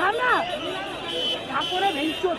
থাম না। তারপরে করে